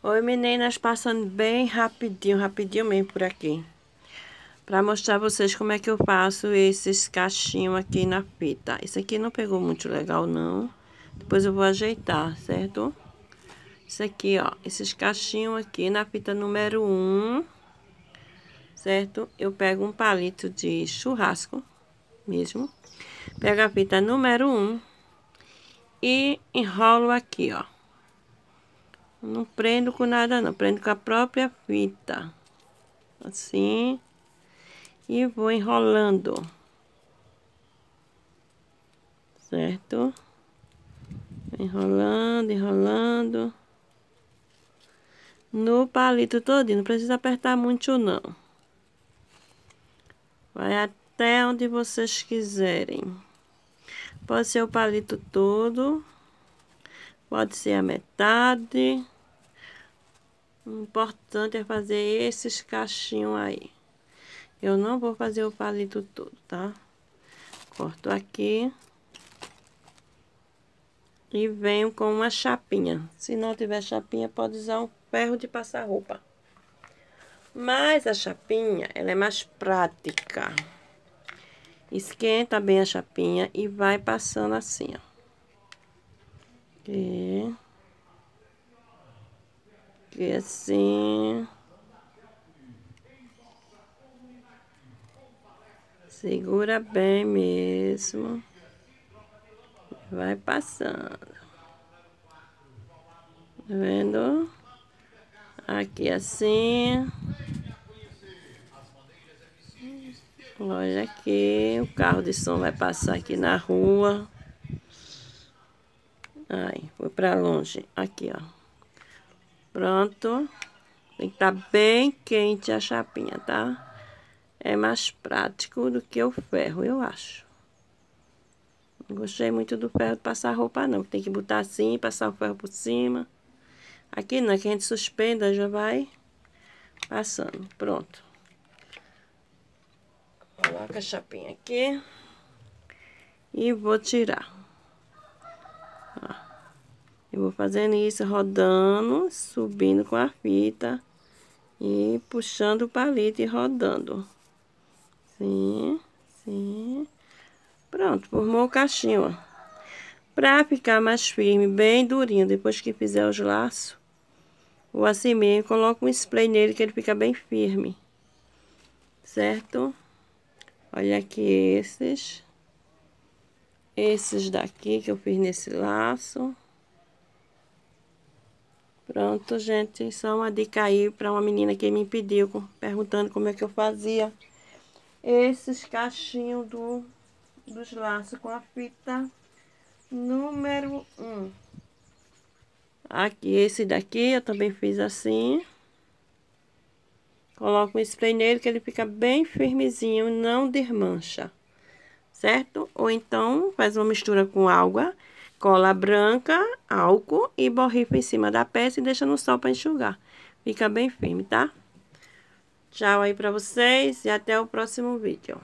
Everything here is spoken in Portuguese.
Oi meninas, passando bem rapidinho, rapidinho mesmo por aqui. Pra mostrar vocês como é que eu faço esses cachinhos aqui na fita. Esse aqui não pegou muito legal não. Depois eu vou ajeitar, certo? Isso aqui, ó, esses cachinhos aqui na fita número 1. Certo? Eu pego um palito de churrasco mesmo. Pego a fita número 1 e enrolo aqui, ó. Não prendo com nada não, prendo com a própria fita. Assim. E vou enrolando. Certo? Enrolando, enrolando. No palito todinho, não precisa apertar muito não. Vai até onde vocês quiserem. Pode ser o palito todo. Pode ser a metade. O importante é fazer esses cachinhos aí. Eu não vou fazer o palito todo, tá? Corto aqui. E venho com uma chapinha. Se não tiver chapinha, pode usar um ferro de passar roupa. Mas a chapinha, ela é mais prática. Esquenta bem a chapinha e vai passando assim, ó. Aqui. Aqui assim. Segura bem mesmo. Vai passando. Tá vendo? Aqui assim. Olha aqui. O carro de som vai passar aqui na rua. Ai, foi pra longe. Aqui, ó. Pronto. Tem que estar tá bem quente a chapinha, tá? É mais prático do que o ferro, eu acho. Não gostei muito do ferro de passar roupa, não. Tem que botar assim, passar o ferro por cima. Aqui não, é que a gente suspenda, já vai passando. Pronto. Coloca a chapinha aqui. E vou tirar. Eu vou fazendo isso, rodando, subindo com a fita e puxando o palito e rodando. Sim, sim. Pronto, formou o cachinho, ó. Pra ficar mais firme, bem durinho, depois que fizer os laços, ou assim mesmo, coloco um spray nele que ele fica bem firme. Certo? Olha aqui esses. Esses daqui que eu fiz nesse laço. Pronto, gente. Só uma dica aí para uma menina que me pediu, perguntando como é que eu fazia esses cachinhos do, dos laços com a fita número 1. Um. Aqui, esse daqui eu também fiz assim. Coloco um spray nele que ele fica bem firmezinho, não desmancha. Certo? Ou então faz uma mistura com água cola branca, álcool e borrifa em cima da peça e deixa no sol para enxugar. Fica bem firme, tá? Tchau aí para vocês e até o próximo vídeo.